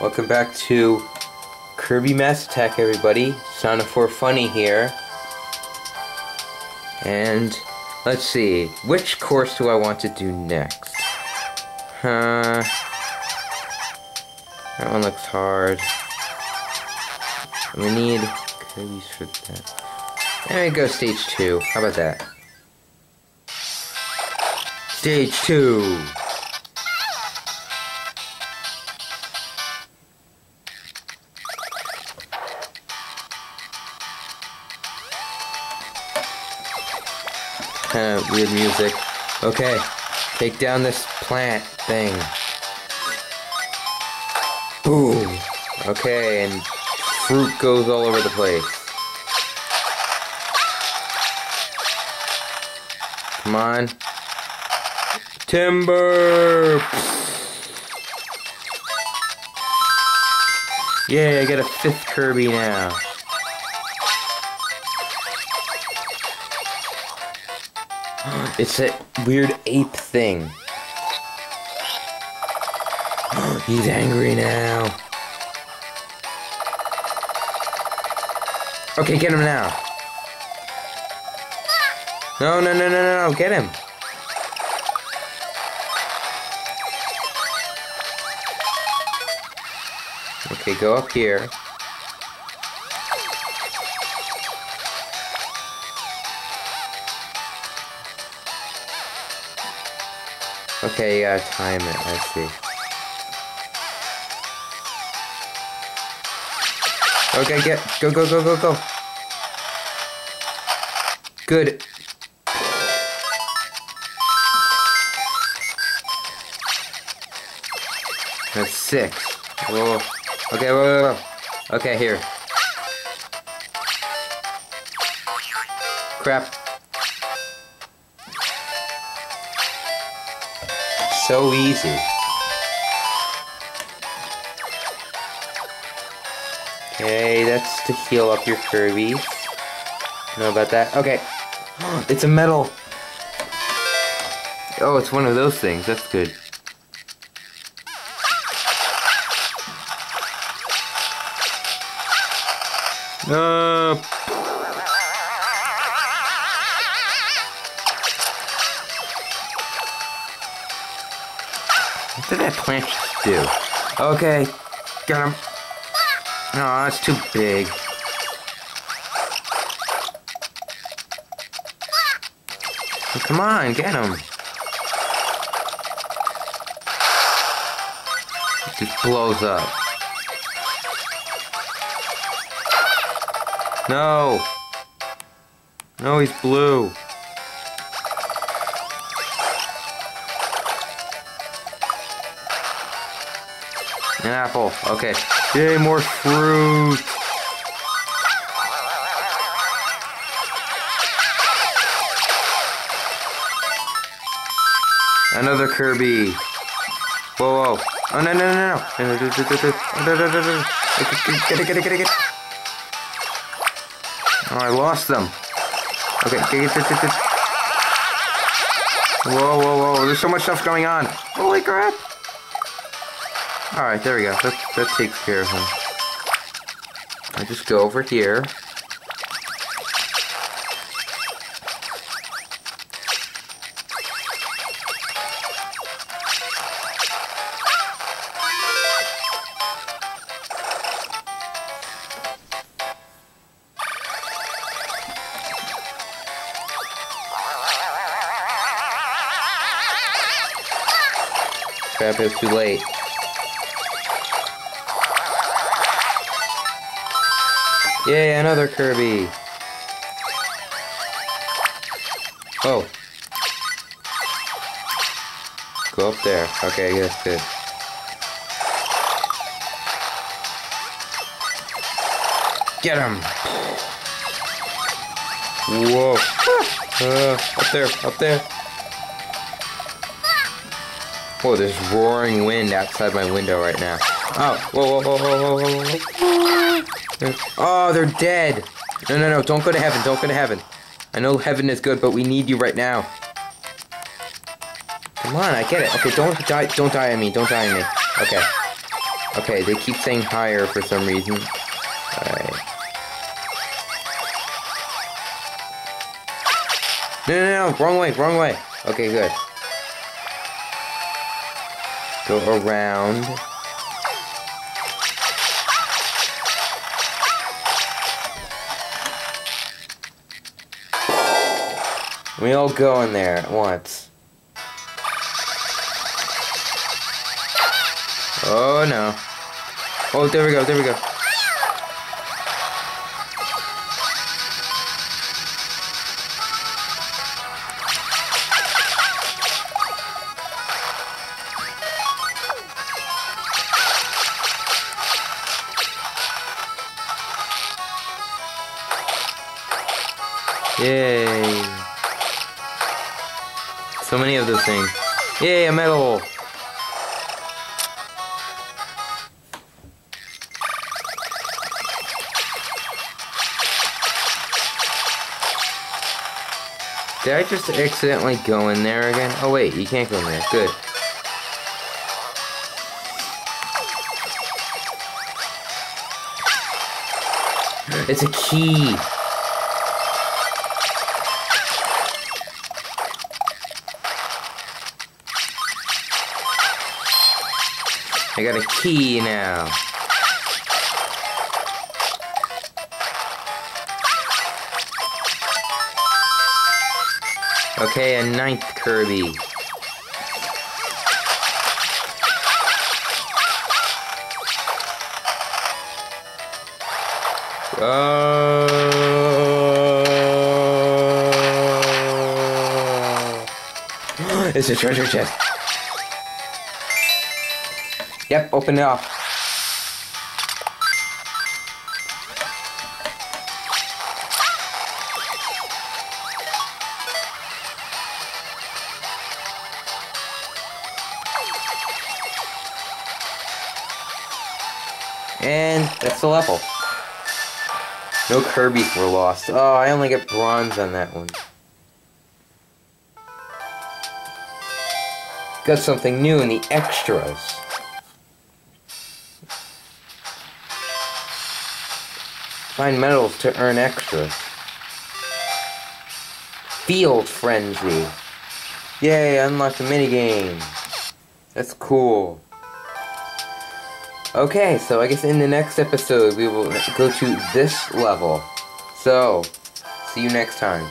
Welcome back to Kirby Mass Attack, everybody. 904funny here. And let's see, which course do I want to do next? Huh. That one looks hard. We need Kirby's for that. And we go stage two. How about that? Stage two. Kind of weird music. Okay, take down this plant thing. Boom. Okay, and fruit goes all over the place. Come on. Timber! Yay, I got a fifth Kirby now. It's that weird ape thing. He's angry now. Okay, get him now. No, no, no, no, no, no, get him. Okay, go up here. Okay, you gotta time it, I see. Okay, get, go, go, go, go, go. Good. That's six. Whoa. Okay, whoa, whoa, whoa. Okay, here. Crap. So easy. Okay, that's to heal up your Kirby. Know about that? Okay. It's a medal. Oh, it's one of those things. That's good. No. What did that plant do? Okay, got him. No, that's too big. Oh, come on, get him. It just blows up. No. No, he's blue. An apple. Okay. Yay, more fruit. Another Kirby. Whoa, whoa. Oh, no, no, no, no. Get it, get it, get it, get it. Oh, I lost them. Okay, get, get, get, get. Whoa, whoa, whoa. There's so much stuff going on. Holy crap. Alright, there we go. That, that takes care of him. I just go over here. Crap, it's too late. Yay, another Kirby! Oh. Go up there. Okay, yes, good. Get him! Whoa. Uh, up there, up there. Whoa, there's roaring wind outside my window right now. Oh, whoa, whoa, whoa, whoa, whoa, whoa, whoa. Oh, they're dead. No, no, no, don't go to heaven, don't go to heaven. I know heaven is good, but we need you right now. Come on, I get it. Okay, don't die, don't die on me, don't die on me. Okay. Okay, they keep saying higher for some reason. Alright. No, no, no, wrong way, wrong way. Okay, good. Go around. We all go in there at once. Oh no. Oh, there we go, there we go. Yay. So many of those things. Yay, a medal! Did I just accidentally go in there again? Oh wait, you can't go in there. Good. It's a key! I got a key now. Okay, a ninth Kirby. Oh. it's a treasure chest. Yep, open it up. And that's the level. No Kirby's were lost. Oh, I only get bronze on that one. Got something new in the extras. Find medals to earn extras. Field Frenzy. Yay, unlocked a minigame. That's cool. Okay, so I guess in the next episode we will go to this level. So, see you next time.